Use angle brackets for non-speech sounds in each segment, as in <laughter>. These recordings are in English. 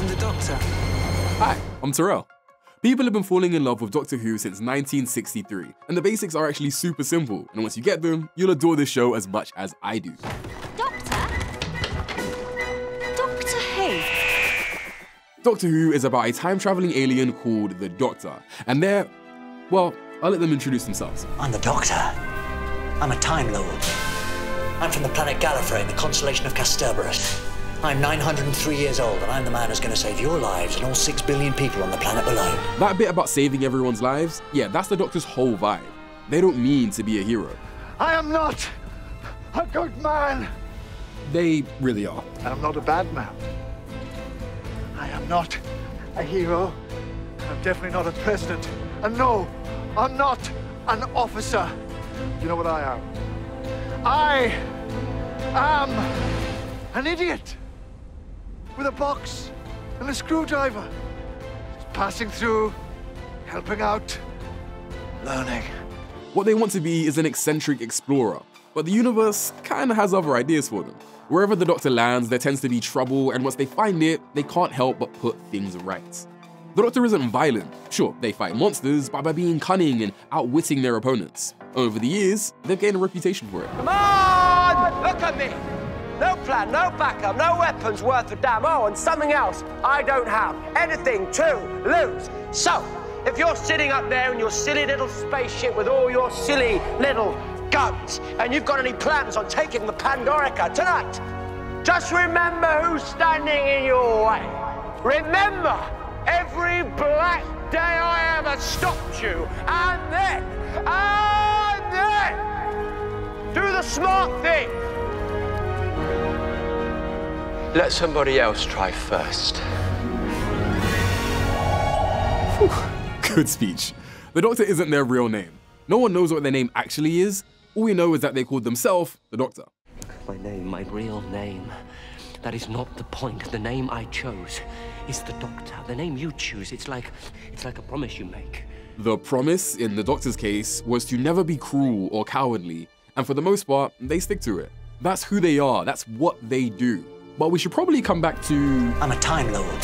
I'm the Doctor. Hi, I'm Tyrell. People have been falling in love with Doctor Who since 1963, and the basics are actually super simple, and once you get them, you'll adore this show as much as I do. Doctor? Doctor who? Doctor Who is about a time-traveling alien called the Doctor, and they're, well, I'll let them introduce themselves. I'm the Doctor. I'm a Time Lord. I'm from the planet Gallifrey in the constellation of Kasterborous. I'm 903 years old, and I'm the man who's going to save your lives and all six billion people on the planet below. That bit about saving everyone's lives, yeah, that's the Doctor's whole vibe. They don't mean to be a hero. I am not a good man. They really are. I'm not a bad man. I am not a hero. I'm definitely not a president. And no, I'm not an officer. You know what I am? I am an idiot with a box and a screwdriver. Just passing through, helping out, learning. What they want to be is an eccentric explorer, but the universe kinda has other ideas for them. Wherever the Doctor lands, there tends to be trouble, and once they find it, they can't help but put things right. The Doctor isn't violent. Sure, they fight monsters, but by being cunning and outwitting their opponents. Over the years, they've gained a reputation for it. Come on! Look at me! No plan, no backup, no weapons worth a damn. Oh, and something else I don't have. Anything to lose. So, if you're sitting up there in your silly little spaceship with all your silly little guns, and you've got any plans on taking the Pandorica tonight, just remember who's standing in your way. Remember every black day I ever stopped you, and then, and then, do the smart thing. Let somebody else try first. Good speech. The Doctor isn't their real name. No one knows what their name actually is. All we know is that they called themselves the Doctor. My name, my real name. That is not the point. The name I chose is the Doctor. The name you choose, it's like it's like a promise you make. The promise, in the Doctor's case, was to never be cruel or cowardly, and for the most part, they stick to it. That's who they are, that's what they do. But we should probably come back to. I'm a Time Lord.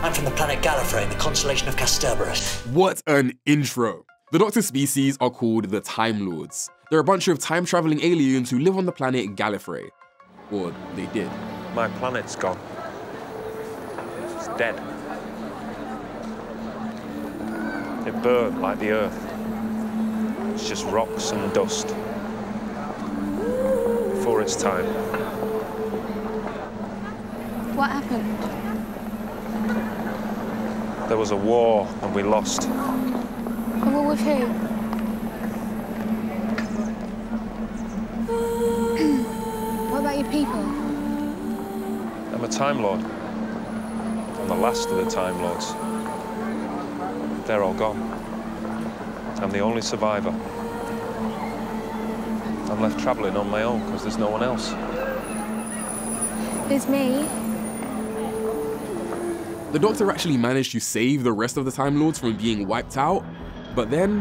I'm from the planet Gallifrey in the constellation of Kasterborous. What an intro! The Doctor species are called the Time Lords. They're a bunch of time traveling aliens who live on the planet Gallifrey. Or they did. My planet's gone. It's dead. It burned like the Earth. It's just rocks and dust. Before its time. What happened? There was a war and we lost. A war with who? <clears throat> what about your people? I'm a Time Lord. I'm the last of the Time Lords. They're all gone. I'm the only survivor. I'm left travelling on my own because there's no one else. There's me. The Doctor actually managed to save the rest of the Time Lords from being wiped out, but then.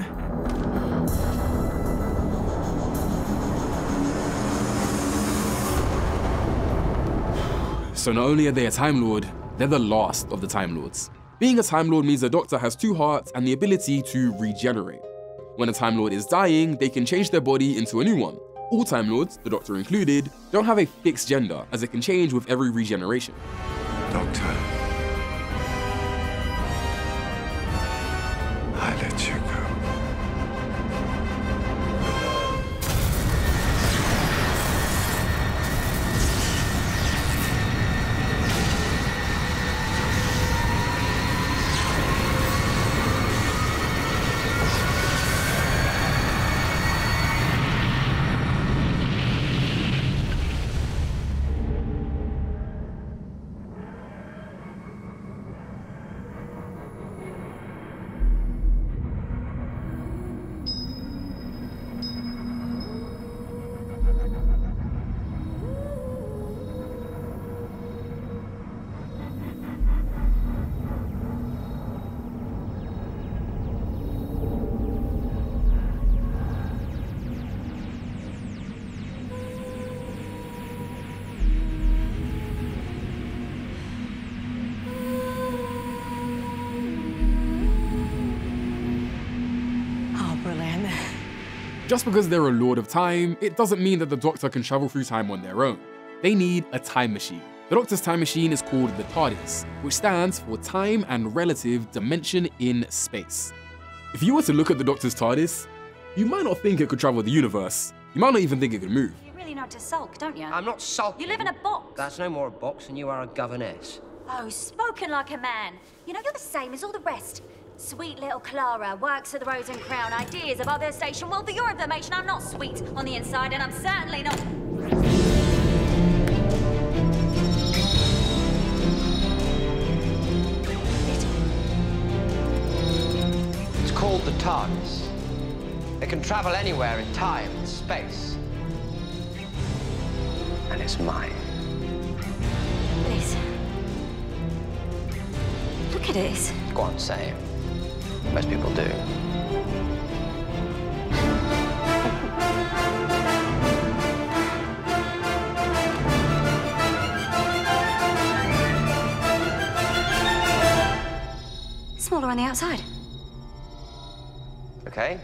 So not only are they a Time Lord, they're the last of the Time Lords. Being a Time Lord means the Doctor has two hearts and the ability to regenerate. When a Time Lord is dying, they can change their body into a new one. All Time Lords, the Doctor included, don't have a fixed gender, as it can change with every regeneration. Doctor. I let you go. Just because they're a Lord of Time, it doesn't mean that the Doctor can travel through time on their own. They need a time machine. The Doctor's time machine is called the TARDIS, which stands for Time and Relative Dimension in Space. If you were to look at the Doctor's TARDIS, you might not think it could travel the universe. You might not even think it could move. You really know to sulk, don't you? I'm not sulking. You live in a box. That's no more a box than you are a governess. Oh, spoken like a man. You know, you're the same as all the rest. Sweet little Clara works at the Rose and Crown. Ideas about their station. Well, for your information, I'm not sweet on the inside, and I'm certainly not. It's called the TARDIS. It can travel anywhere in time and space. And it's mine. Liz. Look at it. Go on, say it. Most people do. Smaller on the outside. Okay?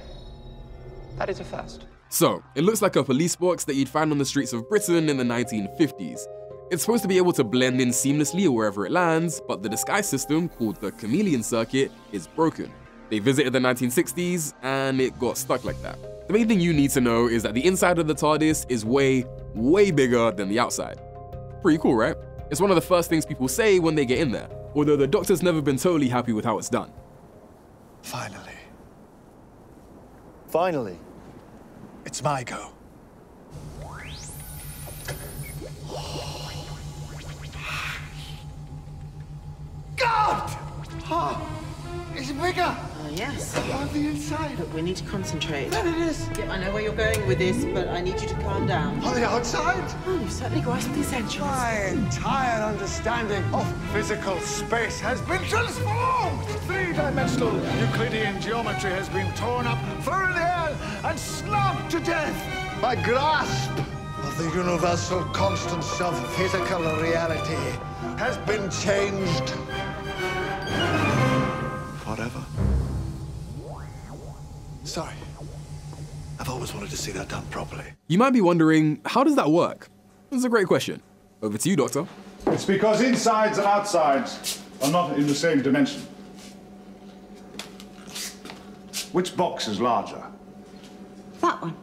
That is a first. So, it looks like a police box that you'd find on the streets of Britain in the 1950s. It's supposed to be able to blend in seamlessly wherever it lands, but the disguise system, called the chameleon circuit, is broken. They visited the 1960s, and it got stuck like that. The main thing you need to know is that the inside of the TARDIS is way, way bigger than the outside. Pretty cool, right? It's one of the first things people say when they get in there, although the Doctor's never been totally happy with how it's done. Finally. Finally. It's my go. God! Oh, it's bigger Oh, yes. on the inside. Look, we need to concentrate. There it is. Yeah, I know where you're going with this, but I need you to calm down. On the outside. Oh, you've certainly grasped the essentials. My entire understanding of physical space has been transformed. Three-dimensional Euclidean geometry has been torn up, thrown in the air, and snapped to death. My grasp of the universal constants of physical reality has been changed Sorry. I've always wanted to see that done properly. You might be wondering, how does that work? That's a great question. Over to you, Doctor. It's because insides and outsides are not in the same dimension. Which box is larger? That one.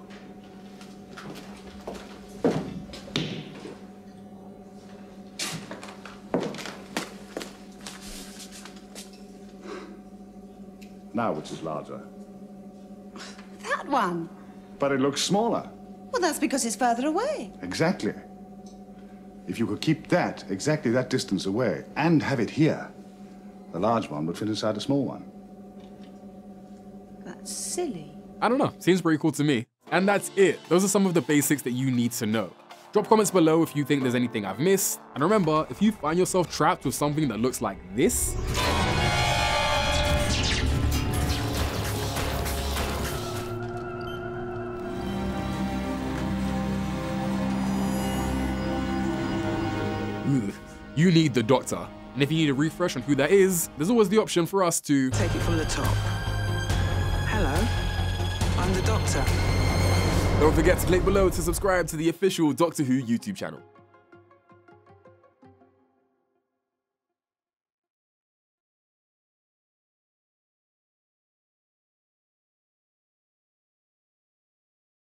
Now, which is larger? That one. But it looks smaller. Well, that's because it's further away. Exactly. If you could keep that exactly that distance away and have it here, the large one would fit inside the small one. That's silly. I don't know, seems pretty cool to me. And that's it. Those are some of the basics that you need to know. Drop comments below if you think there's anything I've missed. And remember, if you find yourself trapped with something that looks like this, you need the doctor. And if you need a refresh on who that is, there's always the option for us to Take it from the top. Hello. I'm the doctor. Don't forget to click below to subscribe to the official Doctor Who YouTube channel.